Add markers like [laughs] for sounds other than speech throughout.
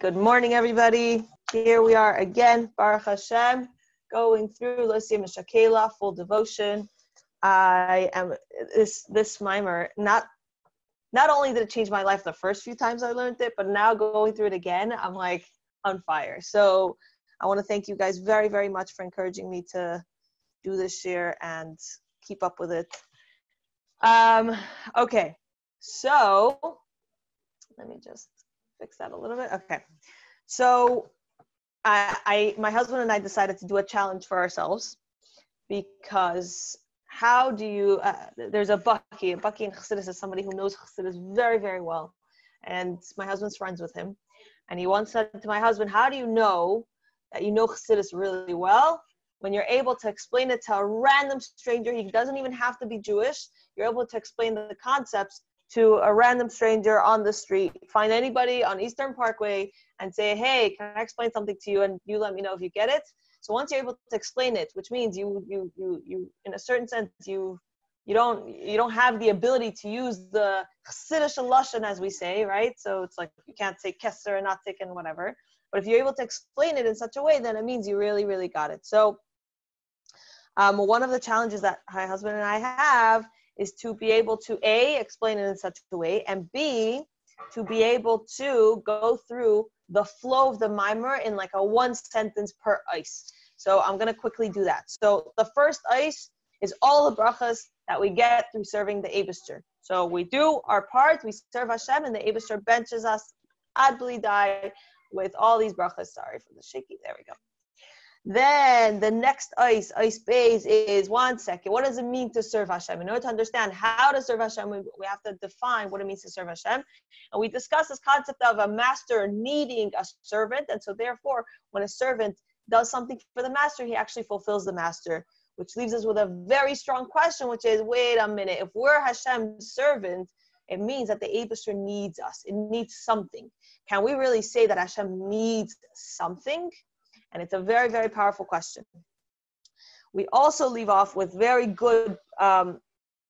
Good morning, everybody. Here we are again, Baruch Hashem, going through Lucia Mishakela, full devotion. I am this this mimer. Not not only did it change my life the first few times I learned it, but now going through it again, I'm like on fire. So I want to thank you guys very, very much for encouraging me to do this year and keep up with it. Um, okay, so let me just fix that a little bit? Okay. So I, I my husband and I decided to do a challenge for ourselves because how do you uh, there's a baki, a baki in Chassidus is somebody who knows Chassidus very, very well. And my husband's friends with him. And he once said to my husband, How do you know that you know Chassidus really well? When you're able to explain it to a random stranger, he doesn't even have to be Jewish. You're able to explain the concepts to a random stranger on the street. Find anybody on Eastern Parkway and say, "Hey, can I explain something to you?" And you let me know if you get it. So once you're able to explain it, which means you you you you in a certain sense you you don't you don't have the ability to use the chassidish lashon as we say, right? So it's like you can't say kesser and not and whatever. But if you're able to explain it in such a way, then it means you really really got it. So um, one of the challenges that my husband and I have is to be able to A, explain it in such a way, and B, to be able to go through the flow of the mimer in like a one sentence per ois. So I'm going to quickly do that. So the first ois is all the brachas that we get through serving the Abishter. So we do our part, we serve Hashem, and the Abishter benches us ad die with all these brachas. Sorry for the shaky. There we go. Then the next ice, Ois Beis is one second. What does it mean to serve Hashem? In order to understand how to serve Hashem, we, we have to define what it means to serve Hashem. And we discuss this concept of a master needing a servant. And so, therefore, when a servant does something for the master, he actually fulfills the master, which leaves us with a very strong question, which is wait a minute, if we're Hashem's servant, it means that the Abishur needs us. It needs something. Can we really say that Hashem needs something? And it's a very, very powerful question. We also leave off with very good um,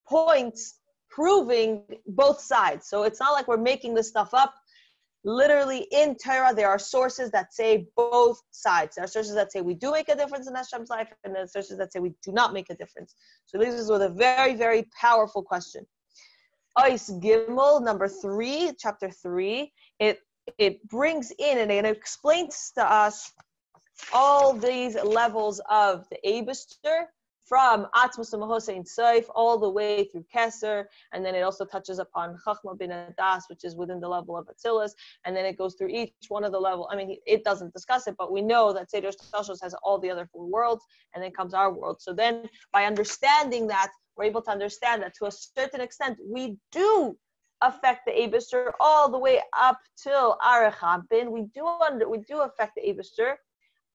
points proving both sides. So it's not like we're making this stuff up. Literally in Torah, there are sources that say both sides. There are sources that say we do make a difference in Hashem's life, and there are sources that say we do not make a difference. So this is with a very, very powerful question. Ois Gimel, number three, chapter three, it it brings in and it explains to us all these levels of the Abishter from Atzmus Ha'Ein Sof all the way through Kesser, and then it also touches upon Chochmah Binah Daas, which is within the level of Atzilus, and then it goes through each one of the level. I mean, it doesn't discuss it, but we know that Seder Hishtalshelus has all the other four worlds, and then comes our world. So then, by understanding that, we're able to understand that to a certain extent, we do affect the Abishter all the way up till Arich Anpin. We do under, we do affect the Abishter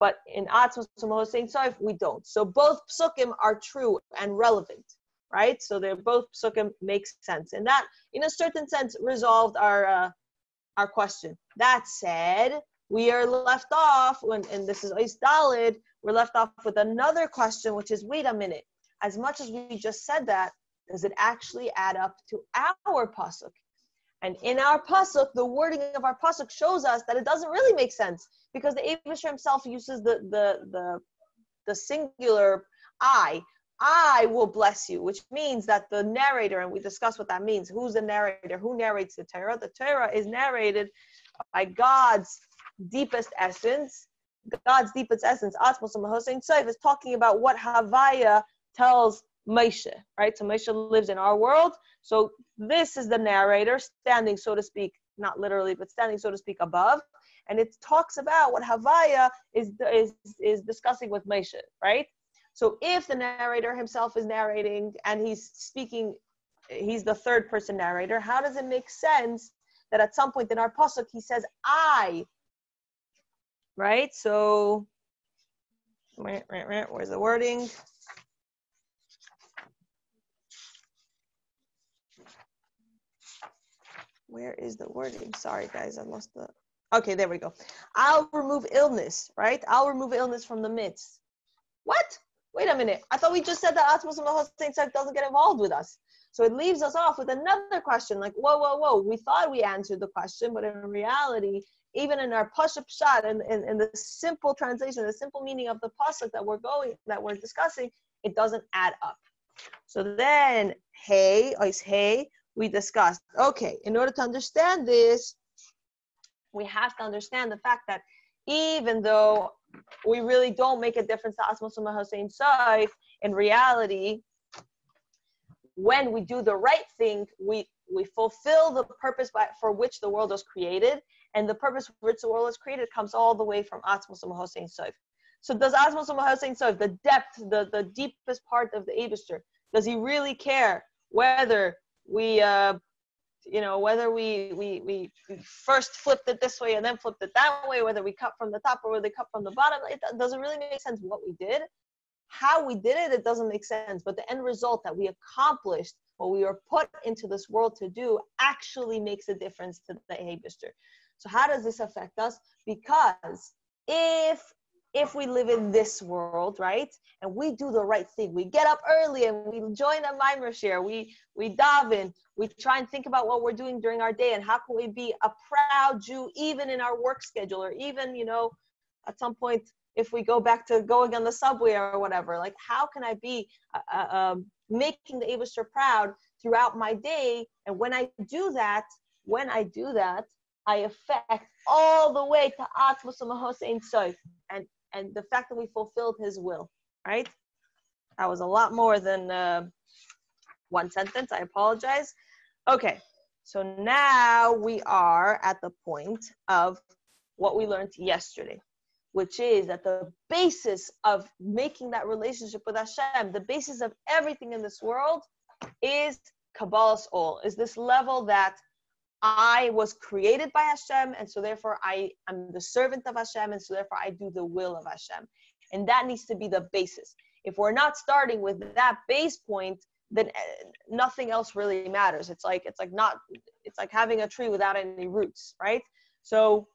but in Atzmus Ha'Ein Sof, we don't. So both psukim are true and relevant, right? So they're both psukim makes sense, and that, in a certain sense, resolved our uh, our question. That said, we are left off when, and this is Ois Dalid, we're left off with another question, which is, wait a minute. As much as we just said that, does it actually add up to our pasuk? And in our pasuk, the wording of our pasuk shows us that it doesn't really make sense because the Abishur himself uses the the the the singular I. I will bless you, which means that the narrator, and we discuss what that means. Who's the narrator? Who narrates the Torah? The Torah is narrated by God's deepest essence. God's deepest essence, Atzmus Ha'Ein Sof, is talking about what Havaya tells Moshe, right? So Moshe lives in our world. So this is the narrator standing, so to speak, not literally, but standing, so to speak, above. And it talks about what Havaya is, is, is discussing with Moshe, right? So if the narrator himself is narrating and he's speaking, he's the third person narrator, how does it make sense that at some point in our pasuk he says, I, right? So, where's the wording? Where is the wording? Sorry, guys, I lost the. Okay, there we go. I'll remove illness, right? I'll remove illness from the midst. What? Wait a minute. I thought we just said that Atzmus and the doesn't get involved with us. So it leaves us off with another question like, whoa, whoa, whoa. We thought we answered the question, but in reality, even in our pasuk shot and in, in, the simple translation, the simple meaning of the pasuk that we're going that we're discussing, it doesn't add up. So then, hey, is hey, we discussed. Okay, in order to understand this, we have to understand the fact that even though we really don't make a difference to Atzmus Ha'Ein Sof, in reality, when we do the right thing, we we fulfill the purpose by, for which the world was created, and the purpose for which the world was created comes all the way from Atzmus Ha'Ein Sof. So does Atzmus Ha'Ein Sof, the depth, the, the deepest part of the Abishter, does he really care whether we, uh, you know, whether we, we, we first flipped it this way and then flipped it that way, whether we cut from the top or whether we cut from the bottom, it doesn't really make sense what we did. How we did it, it doesn't make sense. But the end result that we accomplished what we were put into this world to do actually makes a difference to the Abishter. So how does this affect us? Because if if we live in this world, right, and we do the right thing, we get up early and we join a mimer shiur, we we daven, we try and think about what we're doing during our day and how can we be a proud Jew even in our work schedule or even you know at some point if we go back to going on the subway or whatever, like how can I be uh, uh um, making the Abishter proud throughout my day? And when I do that, when I do that, I affect all the way to Atzmus Soif. And and the fact that we fulfilled His will. Right? That was a lot more than uh, one sentence. I apologize. Okay, so now we are at the point of what we learned yesterday which is that the basis of making that relationship with Hashem, the basis of everything in this world is Kabbalas ol, is this level that I was created by Hashem, and so therefore I am the servant of Hashem, and so therefore I do the will of Hashem. And that needs to be the basis. If we're not starting with that base point, then eh, nothing else really matters. It's like it's like not it's like having a tree without any roots, right? So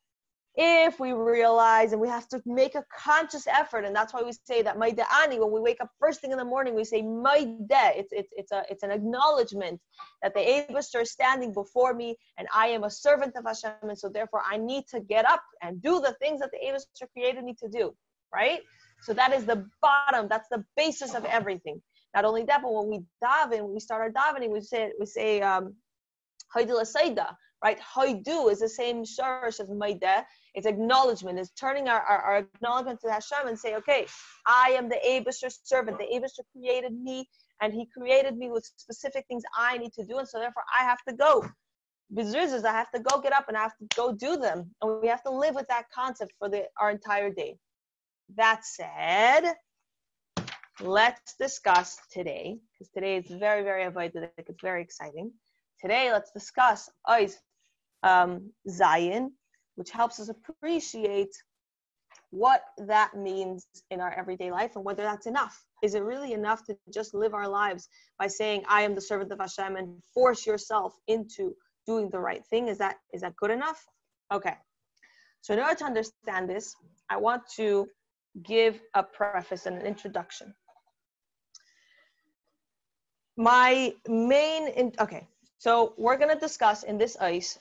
if we realize and we have to make a conscious effort. And that's why we say that Modeh Ani when we wake up first thing in the morning we say de it's it's it's a it's an acknowledgement that the Abishter is standing before me and I am a servant of Hashem. And so therefore I need to get up and do the things that the Abishter created me to do right? So that is the bottom that's the basis of everything. Not only that but when we daven when we start our davening we say we say um right? Haidu is the same shurish as maideh. It's acknowledgement. It's turning our, our, our, acknowledgement to Hashem and say, okay, I am the Abishter servant. The Abishter created me and he created me with specific things I need to do. And so therefore I have to go. Bizrizus, I have to go get up and I have to go do them. And we have to live with that concept for the, our entire day. That said, let's discuss today, because today is very, very avoided. It's very exciting. Today, let's discuss Ois um, Zayin, which helps us appreciate what that means in our everyday life and whether that's enough. Is it really enough to just live our lives by saying, I am the servant of Hashem and force yourself into doing the right thing? Is that is that good enough? Okay. So in order to understand this, I want to give a preface and an introduction. My main, in, okay, so we're gonna discuss in this ois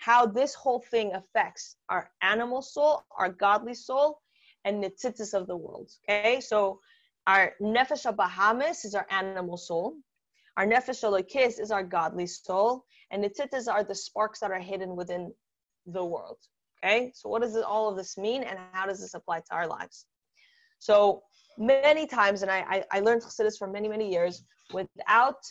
how this whole thing affects our animal soul, our godly soul, and the tzitzis of the world. Okay, so our nefesh bahamis is our animal soul, our nefesh Elokis is our godly soul, and the tzitzis are the sparks that are hidden within the world. Okay, so what does all of this mean, and how does this apply to our lives? So many times, and I, I, I learned Chassidus for many, many years, without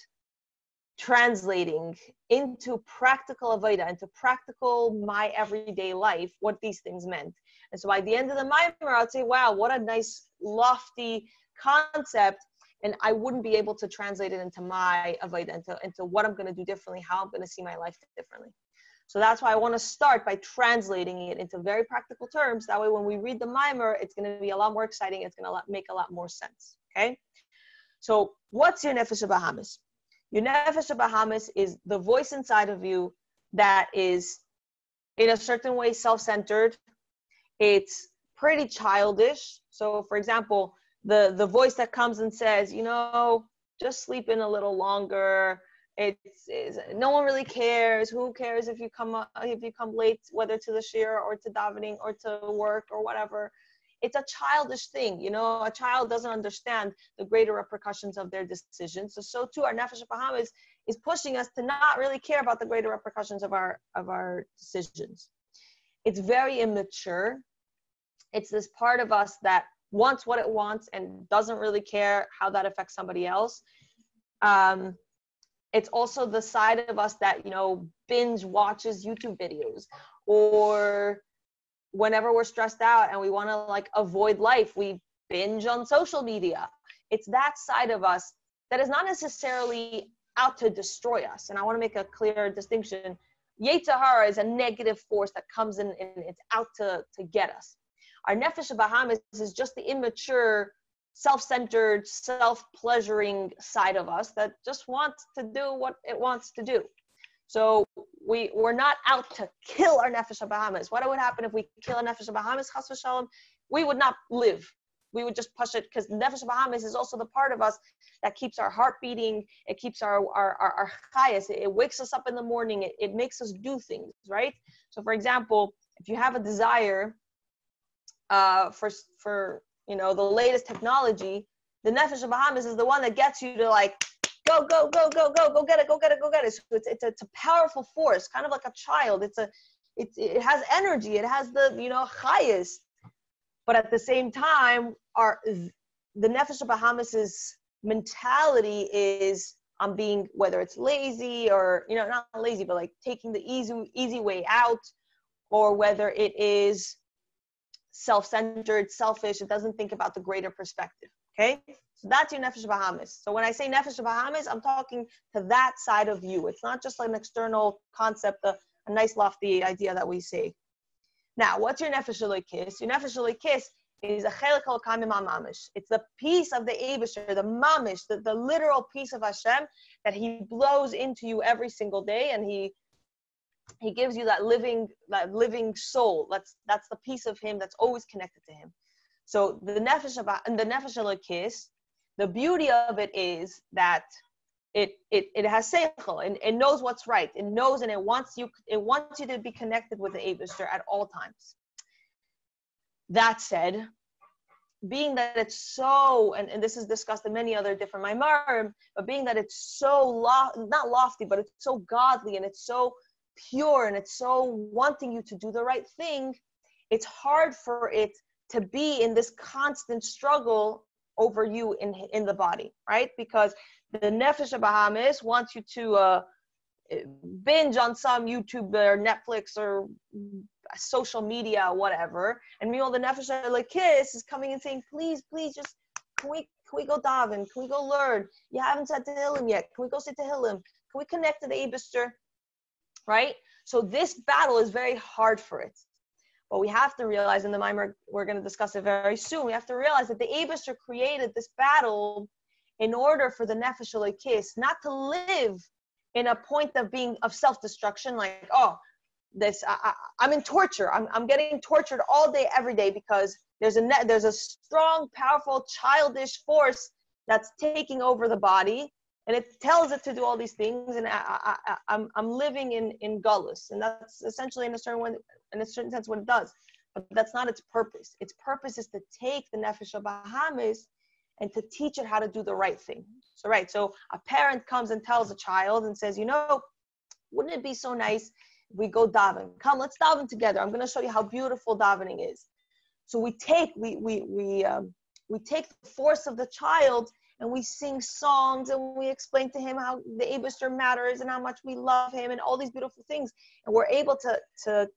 translating into practical Avodah, into practical my everyday life, what these things meant. And so by the end of the Maimer, I'd say, wow, what a nice, lofty concept. And I wouldn't be able to translate it into my Avodah, into, into what I'm going to do differently, how I'm going to see my life differently. So that's why I want to start by translating it into very practical terms. That way, when we read the Maimer, it's going to be a lot more exciting. It's going to make a lot more sense. Okay? So, what's your Nefesh Bahamis? Your nefesh bahamis is the voice inside of you that is, in a certain way, self-centered. It's pretty childish. So, for example, the the voice that comes and says, you know, just sleep in a little longer. it's, it's, no one really cares. Who cares if you come if you come late, whether to the shir or to davening or to work or whatever. It's a childish thing, you know. A child doesn't understand the greater repercussions of their decisions. So, so too, our nefesh Bahamis is pushing us to not really care about the greater repercussions of our of our decisions. It's very immature. It's this part of us that wants what it wants and doesn't really care how that affects somebody else. Um, it's also the side of us that you know binge watches youtube videos or whenever we're stressed out and we want to like avoid life we binge on social media. It's that side of us that is not necessarily out to destroy us. And i want to make a clear distinction. Yetzer Hara is a negative force that comes in and it's out to, to get us. Our Nefesh Bahamis is just the immature self-centered self-pleasuring side of us that just wants to do what it wants to do. So we we're not out to kill our nefesh bahamis what would happen if we kill a nefesh bahamis chas v'shalom? We would not live. We would just push it because nefesh bahamis is also the part of us that keeps our heart beating. It keeps our our our, our chayus. It, it wakes us up in the morning. It, it makes us do things right? So for example if you have a desire uh, for for you know, the latest technology, the Nefesh Bahamis is the one that gets you to like, go, go, go, go, go, go get it, go get it, go get it. So it's, it's, a, it's a powerful force, kind of like a child. It's a, it, it has energy. It has the, you know, highest. But at the same time, our, the Nefesh Bahamis's mentality is I'm being, whether it's lazy or, you know, not lazy, but like taking the easy, easy way out, or whether it is self-centered, selfish. It doesn't think about the greater perspective. Okay, so that's your nefesh bahamis. So when I say nefesh bahamis, I'm talking to that side of you. It's not just an external concept, a, a nice lofty idea that we say. Now, what's your nefesh kiss? Your nefesh kiss is a chelik mamish. It's the piece of the Abisher, the mamish, the, the literal piece of Hashem that He blows into you every single day, and He he gives you that living that living soul that's that's the piece of him that's always connected to him so the nefesh and the nefesh kiss the beauty of it is that it it, it has seichel and it knows what's right. It knows and it wants you it wants you to be connected with the Abishter at all times. That said being that it's so and, and this is discussed in many other different maimarim but being that it's so lo- not lofty but it's so godly and it's so pure and it's so wanting you to do the right thing, it's hard for it to be in this constant struggle over you in in the body, right? Because the nefesh of Bahamis wants you to uh, binge on some YouTube or Netflix or social media, whatever. And meanwhile, the nefesh Elokis is coming and saying, please, please, just can we can we go daven? Can we go learn? You haven't said to Tehillim yet. Can we go sit Tehillim? Can we connect to the Abishter? right? So this battle is very hard for it. But we have to realize, in the Mimer, we're going to discuss it very soon, we have to realize that the Abishter created this battle in order for the Nefesh kiss not to live in a point of being of self-destruction, like, oh, this I, am in torture. I'm, I'm getting tortured all day, every day because there's a there's a strong, powerful, childish force that's taking over the body and it tells it to do all these things. And I, I, I'm, I'm living in, in gullus. And that's essentially in a certain in a certain sense what it does. But that's not its purpose. Its purpose is to take the nefesh of bahamis and to teach it how to do the right thing. So right so a parent comes and tells a child and says you know wouldn't it be so nice we go daven come let's daven together. I'm going to show you how beautiful davening is. So we take we we we um, we take the force of the child and we sing songs and we explain to him how the Abishter matters and how much we love him and all these beautiful things. And we're able to, to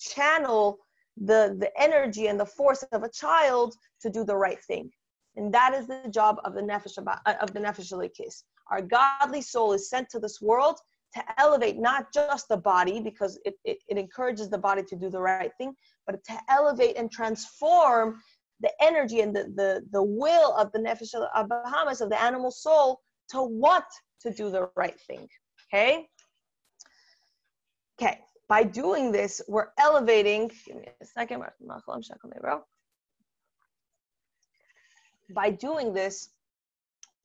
channel the, the energy and the force of a child to do the right thing. And that is the job of the Nefesh, uh, of the Nefesh Elokis. Our godly soul is sent to this world to elevate not just the body, because it, it, it encourages the body to do the right thing, but to elevate and transform the energy and the, the, the will of the nefesh of Bahamis, of the animal soul, to want to do the right thing. Okay? Okay. By doing this, we're elevating. Give me a second. By doing this,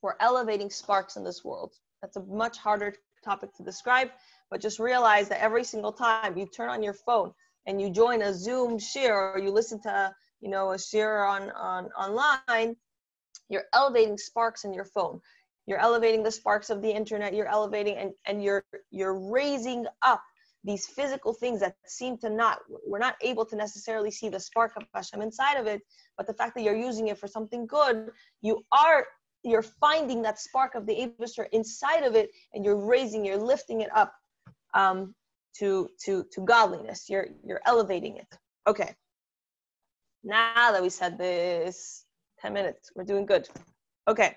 we're elevating sparks in this world. That's a much harder topic to describe, but just realize that every single time you turn on your phone and you join a Zoom shiur or you listen to, you know, a shiur on, on online, you're elevating sparks in your phone. You're elevating the sparks of the internet. You're elevating and, and you're you're raising up these physical things that seem to not we're not able to necessarily see the spark of Hashem inside of it, but the fact that you're using it for something good, you are you're finding that spark of the Abishur inside of it, and you're raising, you're lifting it up um, to to to godliness. You're you're elevating it. Okay. Now that we said this, ten minutes, we're doing good. Okay.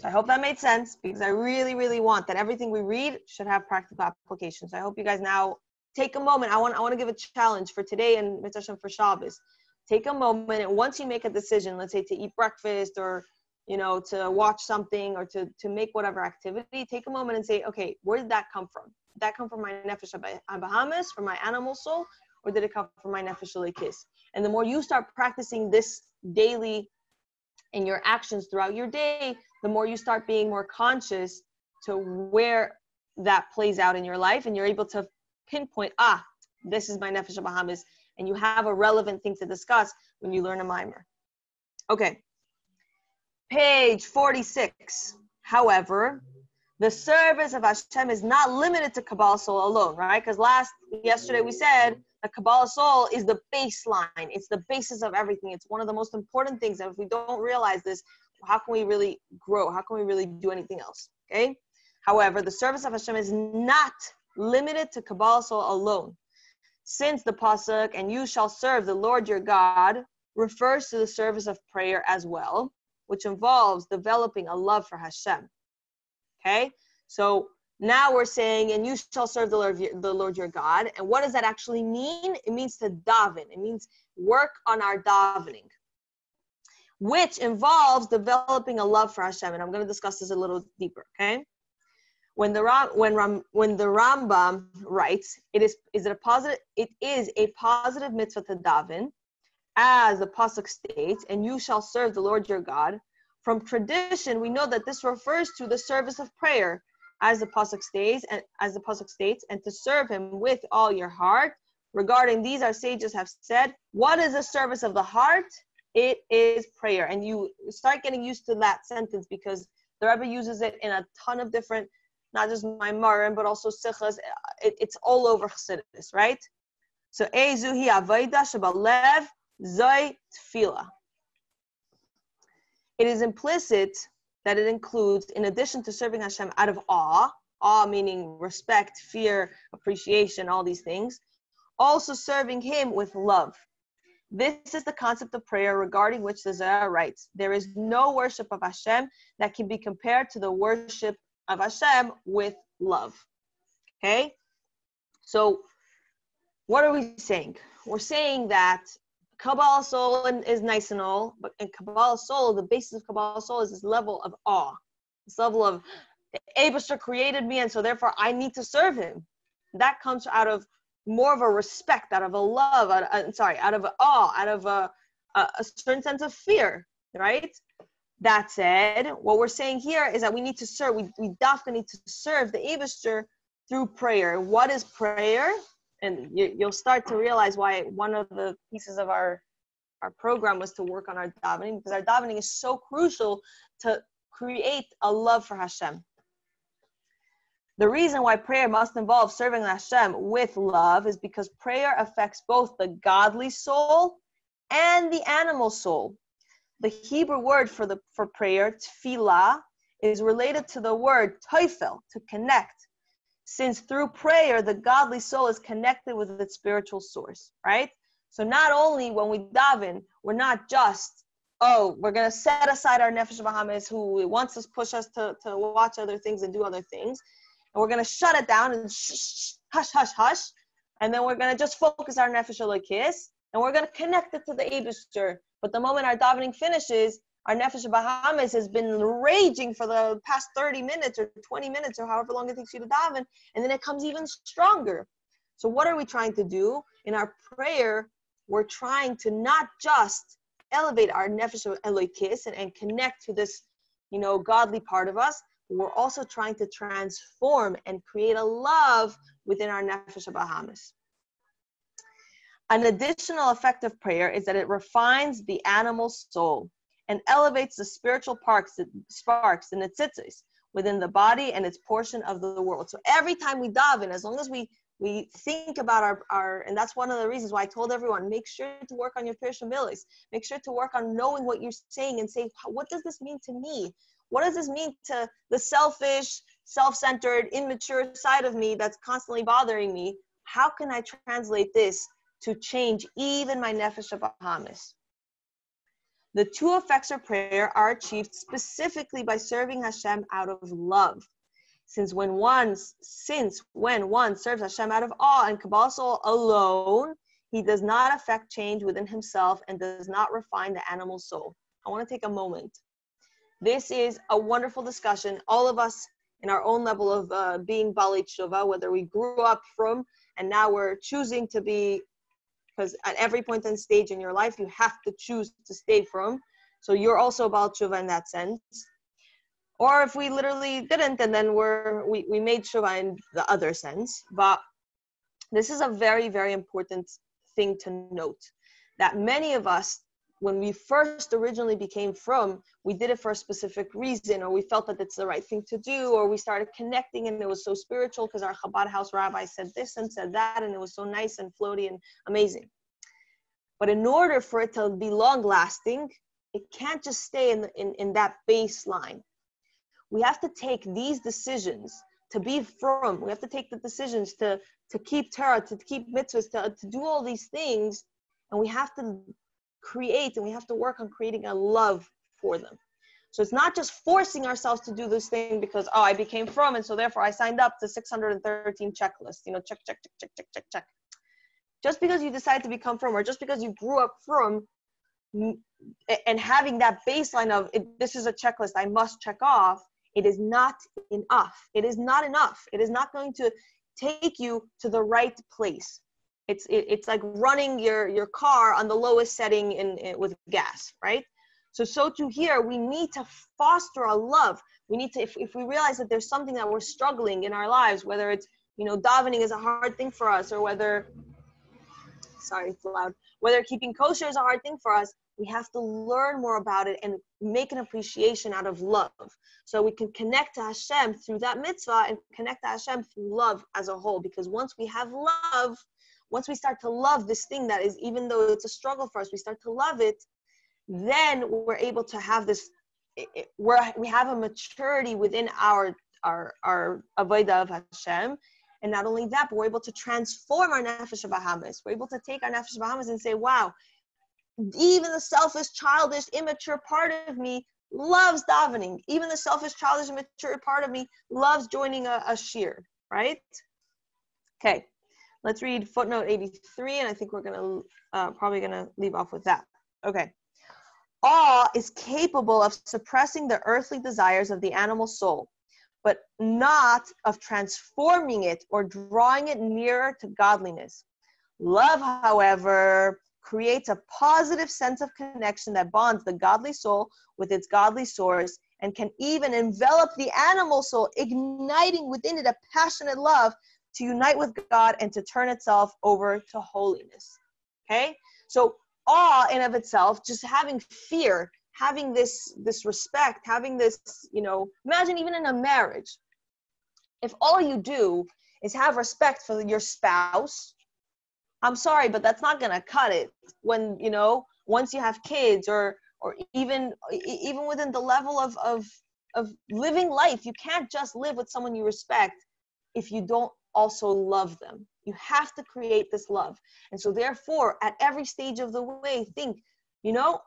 So I hope that made sense because I really, really want that everything we read should have practical applications. So I hope you guys now take a moment. I want I want to give a challenge for today and Mitzvah for Shabbos. Take a moment and once you make a decision, let's say to eat breakfast or you know, to watch something or to, to make whatever activity, take a moment and say, okay, where did that come from? Did that come from my nefesh Bahamis, from my animal soul, or did it come from my nefesh kiss? And the more you start practicing this daily in your actions throughout your day, the more you start being more conscious to where that plays out in your life, and you're able to pinpoint, ah, this is my nefesh Bahamis, and you have a relevant thing to discuss when you learn a mimer. Okay, Page 46. However, the service of Hashem is not limited to Kabbalah alone, right? Because last yesterday we said that Kabbalas ol is the baseline. It's the basis of everything. It's one of the most important things. And if we don't realize this, how can we really grow? How can we really do anything else? Okay. However, the service of Hashem is not limited to Kabbalas ol alone. Since the pasuk and you shall serve the Lord your God refers to the service of prayer as well which involves developing a love for Hashem. Okay, so now we're saying, and you shall serve the Lord, the Lord your God. And what does that actually mean? It means to daven. It means work on our davening, which involves developing a love for Hashem. And I'm going to discuss this a little deeper. Okay. When the when Ram, when the Rambam writes, it is is it a positive? It is a positive mitzvah to daven, as the pasuk states, and you shall serve the Lord your God. From tradition, we know that this refers to the service of prayer, as the pasuk states, and as the pasuk states, and to serve Him with all your heart. Regarding these, our sages have said, "What is the service of the heart? It is prayer." And you start getting used to that sentence because the Rebbe uses it in a ton of different, not just my Maimarim, but also Sichas. It, it's all over Chassidus, right? So, Ezuhi Avodah Shabalev Zoi tefillah. It is implicit that it includes, in addition to serving Hashem out of awe, awe meaning respect, fear, appreciation, all these things, also serving Him with love. This is the concept of prayer regarding which the Zohar writes There is no worship of Hashem that can be compared to the worship of Hashem with love. Okay? So, what are we saying? We're saying that Kabbalas ol is nice and all, but in Kabbalas ol, the basis of Kabbalas ol is this level of awe, this level of Abishur created me, and so therefore I need to serve him. That comes out of more of a respect, out of a love, out of, uh, sorry, out of awe, out of a, a, a certain sense of fear, right? That said, what we're saying here is that we need to serve, we, we definitely need to serve the Abishur through prayer. What is prayer? And you, you'll start to realize why one of the pieces of our our program was to work on our davening because our davening is so crucial to create a love for Hashem. The reason why prayer must involve serving Hashem with love is because prayer affects both the godly soul and the animal soul. The Hebrew word for the for prayer, tefillah, is related to the word teifel, to connect, since through prayer the godly soul is connected with its spiritual source, right? So not only when we daven, we're not just oh, we're gonna set aside our nefesh Bahamis who wants to push us to, to watch other things and do other things, and we're gonna shut it down and shh, hush, hush, hush, and then we're gonna just focus our nefesh kiss, and we're gonna connect it to the Abishur. But the moment our davening finishes, our Nefesh Bahamis has been raging for the past 30 minutes or 20 minutes or however long it takes you to daven, and then it comes even stronger. So, what are we trying to do? In our prayer, we're trying to not just elevate our Nefesh Elokis and, and connect to this, you know, godly part of us, we're also trying to transform and create a love within our nefesh bahamis. An additional effect of prayer is that it refines the animal soul and elevates the spiritual parks, sparks in the tzitzis within the body and its portion of the world. So every time we daven, as long as we we think about our, our and that's one of the reasons why I told everyone make sure to work on your Pirush Milis. Make sure to work on knowing what you're saying and say, what does this mean to me? What does this mean to the selfish, self-centered, immature side of me that's constantly bothering me? How can I translate this to change even my nefesh of Bahamis? The two effects of prayer are achieved specifically by serving Hashem out of love. Since when one since when one serves Hashem out of awe and Kabbalas ol alone, he does not affect change within himself and does not refine the animal soul. I want to take a moment. This is a wonderful discussion. All of us in our own level of uh, being Bali Tshuva, whether we grew up frum and now we're choosing to be because at every point and stage in your life, you have to choose to stay frum. So you're also about tshuva in that sense. Or if we literally didn't, and then we're we, we made tshuva in the other sense. But this is a very, very important thing to note that many of us, when we first originally became frum, we did it for a specific reason, or we felt that it's the right thing to do, or we started connecting and it was so spiritual because our Chabad house rabbi said this and said that, and it was so nice and floaty and amazing. But in order for it to be long lasting, it can't just stay in, in, in that baseline. We have to take these decisions to be frum. We have to take the decisions to, to keep Torah, to keep mitzvahs, to, to do all these things. And we have to create and we have to work on creating a love for them. So it's not just forcing ourselves to do this thing because, oh, I became frum, and so therefore I signed up to 613 checklist, You know, check, check, check, check, check, check, check. Just because you decide to become frum or just because you grew up frum and having that baseline of this is a checklist i must check off it is not enough. It is not enough. It is not going to take you to the right place it's it, it's like running your your car on the lowest setting in, in with gas right so so to here we need to foster a love we need to if, if we realize that there's something that we're struggling in our lives whether it's you know davening is a hard thing for us or whether sorry, it's loud. Whether keeping kosher is a hard thing for us, we have to learn more about it and make an appreciation out of love. So we can connect to Hashem through that mitzvah and connect to Hashem through love as a whole. Because once we have love, once we start to love this thing that is, even though it's a struggle for us, we start to love it, then we're able to have this, where we have a maturity within our our our avodah of Hashem, and not only that, but we're able to transform our nefesh Bahamis. We're able to take our nefesh Bahamis and say, wow, even the selfish, childish, immature part of me loves davening. Even the selfish, childish, immature part of me loves joining a, a shir, right? Okay, let's read footnote 83, and I think we're gonna uh, probably gonna leave off with that. Okay. Awe is capable of suppressing the earthly desires of the animal soul but not of transforming it or drawing it nearer to godliness. Love, however, creates a positive sense of connection that bonds the godly soul with its godly source and can even envelop the animal soul, igniting within it a passionate love to unite with God and to turn itself over to holiness. Okay? So, awe in of itself, just having fear, having this this respect having this you know imagine even in a marriage if all you do is have respect for your spouse i'm sorry but that's not going to cut it when you know once you have kids or or even even within the level of of of living life you can't just live with someone you respect if you don't also love them you have to create this love and so therefore at every stage of the way think you know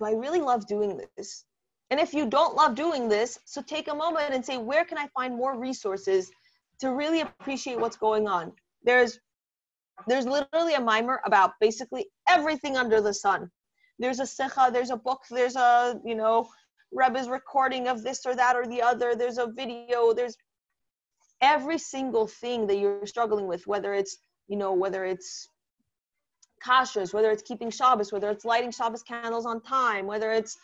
do I really love doing this? And if you don't love doing this, so take a moment and say, where can I find more resources to really appreciate what's going on? There's there's literally a mimer about basically everything under the sun. There's a sikha, there's a book, there's a, you know, Rebbe's recording of this or that or the other, there's a video, there's every single thing that you're struggling with, whether it's, you know, whether it's kashrus, whether it's keeping Shabbos, whether it's lighting Shabbos candles on time, whether it's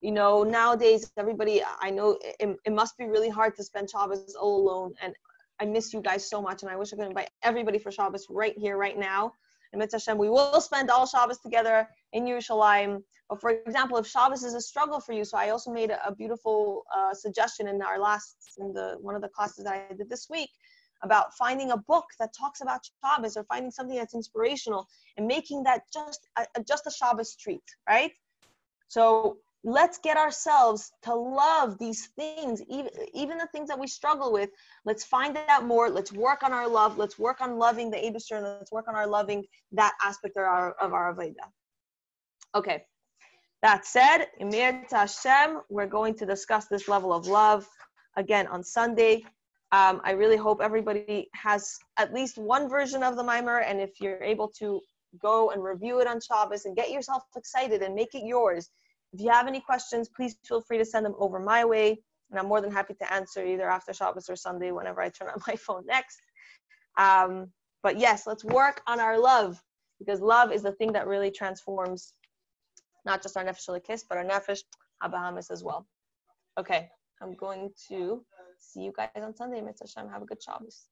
you know, nowadays everybody, I know it, it must be really hard to spend Shabbos all alone, and I miss you guys so much, and I wish I could invite everybody for Shabbos right here, right now. And Mirtzeh Hashem, we will spend all Shabbos together in Yerushalayim. But for example, if Shabbos is a struggle for you, so I also made a, beautiful uh, suggestion in our last, in the one of the classes that I did this week, about finding a book that talks about Shabbos or finding something that's inspirational and making that just a, just a Shabbos treat, right? So let's get ourselves to love these things, even, even the things that we struggle with. Let's find out more. Let's work on our love. Let's work on loving the Abishter and let's work on our loving that aspect of our, of our Avodah. Okay. That said, Emir Hashem, we're going to discuss this level of love again on Sunday. Um, I really hope everybody has at least one version of the mimer, and if you're able to go and review it on Shabbos and get yourself excited and make it yours. If you have any questions, please feel free to send them over my way, and I'm more than happy to answer either after Shabbos or Sunday whenever I turn on [laughs] my phone next. Um, but yes, let's work on our love because love is the thing that really transforms not just our nefesh kiss, but our nefesh habahamis as well. Okay, I'm going to see you guys on Sunday. Mirtzeh Hashem. Have a good Shabbos.